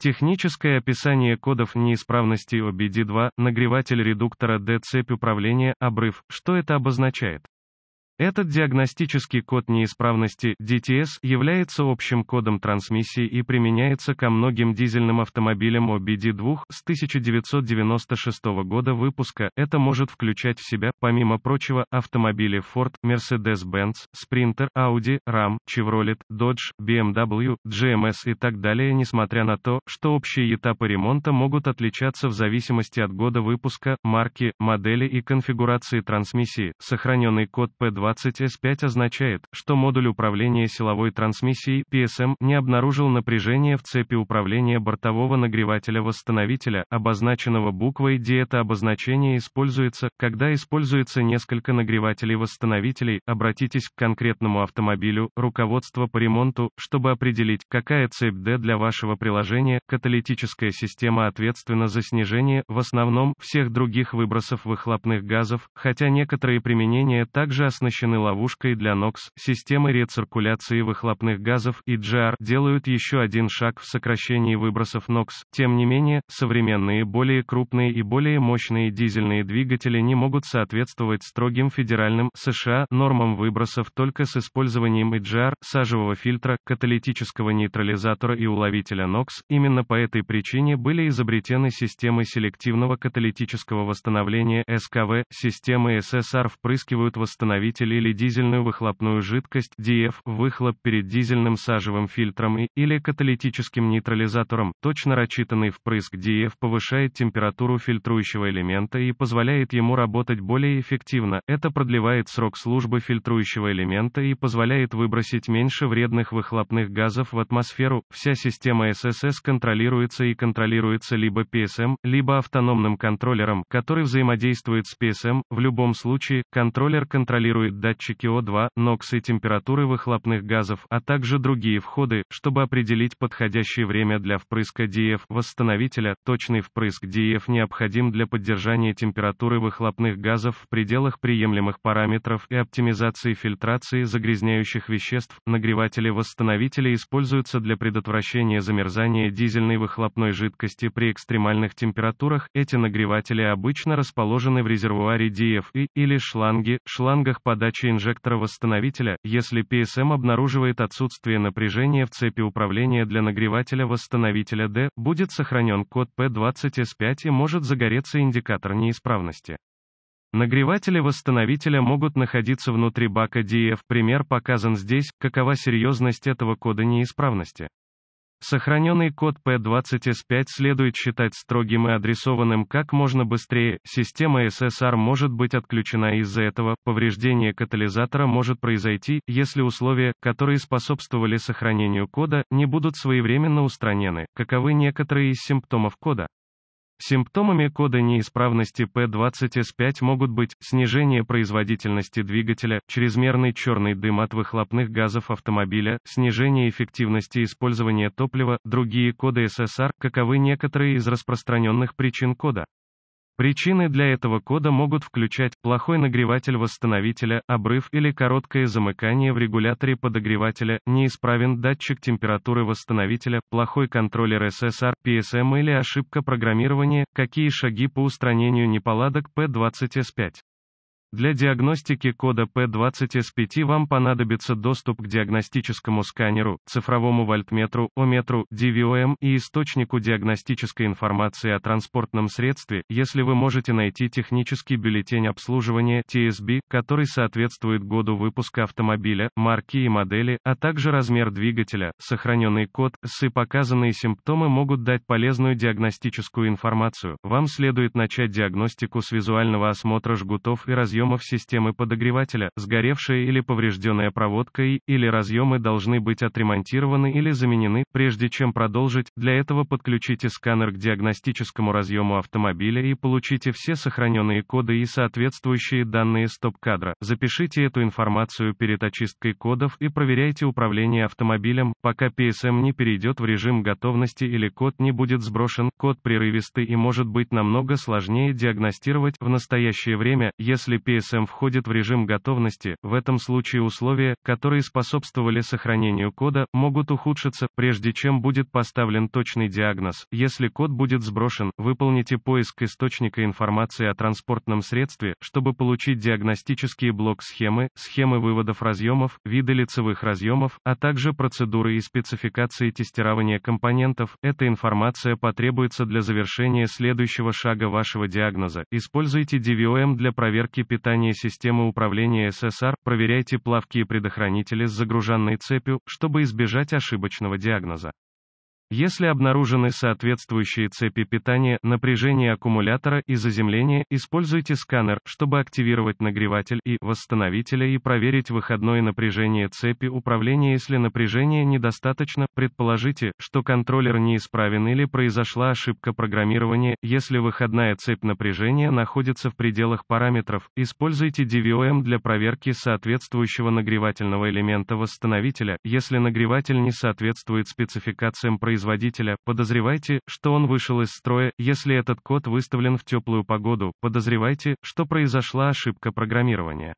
Техническое описание кодов неисправности OBD2, нагреватель редуктора D цепь управления, обрыв, что это обозначает? Этот диагностический код неисправности DTS является общим кодом трансмиссии и применяется ко многим дизельным автомобилям OBD2 с 1996 года выпуска. Это может включать в себя, помимо прочего, автомобили Ford, Mercedes-Benz, Sprinter, Audi, Ram, Chevrolet, Dodge, BMW, GMS и так далее, несмотря на то, что общие этапы ремонта могут отличаться в зависимости от года выпуска, марки, модели и конфигурации трансмиссии. Сохраненный код P2 20S5 означает, что модуль управления силовой трансмиссией PSM не обнаружил напряжения в цепи управления бортового нагревателя-восстановителя, обозначенного буквой D. Это обозначение используется, когда используется несколько нагревателей-восстановителей. Обратитесь к конкретному автомобилю, руководство по ремонту, чтобы определить, какая цепь D для вашего приложения. Каталитическая система ответственна за снижение, в основном, всех других выбросов выхлопных газов, хотя некоторые применения также оснащены оснащены ловушкой для NOx, системы рециркуляции выхлопных газов и GR делают еще один шаг в сокращении выбросов NOx. Тем не менее, современные более крупные и более мощные дизельные двигатели не могут соответствовать строгим федеральным США нормам выбросов только с использованием EGR, сажевого фильтра, каталитического нейтрализатора и уловителя NOx. Именно по этой причине были изобретены системы селективного каталитического восстановления СКВ, системы SSR впрыскивают восстановитель двигатель или дизельную выхлопную жидкость DF, выхлоп перед дизельным сажевым фильтром и или каталитическим нейтрализатором. Точно рассчитанный впрыск DF повышает температуру фильтрующего элемента и позволяет ему работать более эффективно. Это продлевает срок службы фильтрующего элемента и позволяет выбросить меньше вредных выхлопных газов в атмосферу. Вся система SSS контролируется и контролируется либо PSM, либо автономным контроллером, который взаимодействует с PSM. В любом случае, контроллер контролирует датчики О2, NOx и температуры выхлопных газов, а также другие входы, чтобы определить подходящее время для впрыска DF восстановителя. Точный впрыск DF необходим для поддержания температуры выхлопных газов в пределах приемлемых параметров и оптимизации фильтрации загрязняющих веществ. Нагреватели-восстановители используются для предотвращения замерзания дизельной выхлопной жидкости при экстремальных температурах. Эти нагреватели обычно расположены в резервуаре DF и или шланге, шлангах подачи подачи инжектора-восстановителя, если PSM обнаруживает отсутствие напряжения в цепи управления для нагревателя-восстановителя D, будет сохранен код P20S5 и может загореться индикатор неисправности. Нагреватели восстановителя могут находиться внутри бака DF. Пример показан здесь, какова серьезность этого кода неисправности. Сохраненный код P20S5 следует считать строгим и адресованным как можно быстрее. Система SSR может быть отключена из-за этого. Повреждение катализатора может произойти, если условия, которые способствовали сохранению кода, не будут своевременно устранены. Каковы некоторые из симптомов кода? Симптомами кода неисправности P20S5 могут быть снижение производительности двигателя, чрезмерный черный дым от выхлопных газов автомобиля, снижение эффективности использования топлива, другие коды SSR, каковы некоторые из распространенных причин кода. Причины для этого кода могут включать плохой нагреватель восстановителя, обрыв или короткое замыкание в регуляторе подогревателя, неисправен датчик температуры восстановителя, плохой контроллер SSR, PSM или ошибка программирования, какие шаги по устранению неполадок P20S5. Для диагностики кода P20S5 вам понадобится доступ к диагностическому сканеру, цифровому вольтметру, ометру, DVOM и источнику диагностической информации о транспортном средстве, если вы можете найти технический бюллетень обслуживания TSB, который соответствует году выпуска автомобиля, марки и модели, а также размер двигателя, сохраненный код, с и показанные симптомы могут дать полезную диагностическую информацию. Вам следует начать диагностику с визуального осмотра жгутов и разъемов разъемов системы подогревателя, сгоревшая или поврежденная проводка и, или разъемы должны быть отремонтированы или заменены, прежде чем продолжить, для этого подключите сканер к диагностическому разъему автомобиля и получите все сохраненные коды и соответствующие данные стоп-кадра. Запишите эту информацию перед очисткой кодов и проверяйте управление автомобилем, пока PSM не перейдет в режим готовности или код не будет сброшен, код прерывистый и может быть намного сложнее диагностировать в настоящее время, если PSM входит в режим готовности, в этом случае условия, которые способствовали сохранению кода, могут ухудшиться, прежде чем будет поставлен точный диагноз. Если код будет сброшен, выполните поиск источника информации о транспортном средстве, чтобы получить диагностические блок-схемы, схемы выводов разъемов, виды лицевых разъемов, а также процедуры и спецификации тестирования компонентов. Эта информация потребуется для завершения следующего шага вашего диагноза. Используйте DVOM для проверки питания системы управления SSR, проверяйте плавкие предохранители с загруженной цепью, чтобы избежать ошибочного диагноза. Если обнаружены соответствующие цепи питания, напряжение аккумулятора и заземление, используйте сканер, чтобы активировать нагреватель и восстановителя и проверить выходное напряжение цепи управления. Если напряжения недостаточно, предположите, что контроллер неисправен или произошла ошибка программирования. Если выходная цепь напряжения находится в пределах параметров, используйте DVOM для проверки соответствующего нагревательного элемента восстановителя. Если нагреватель не соответствует спецификациям производителя, производителя, подозревайте, что он вышел из строя, если этот код выставлен в теплую погоду, подозревайте, что произошла ошибка программирования.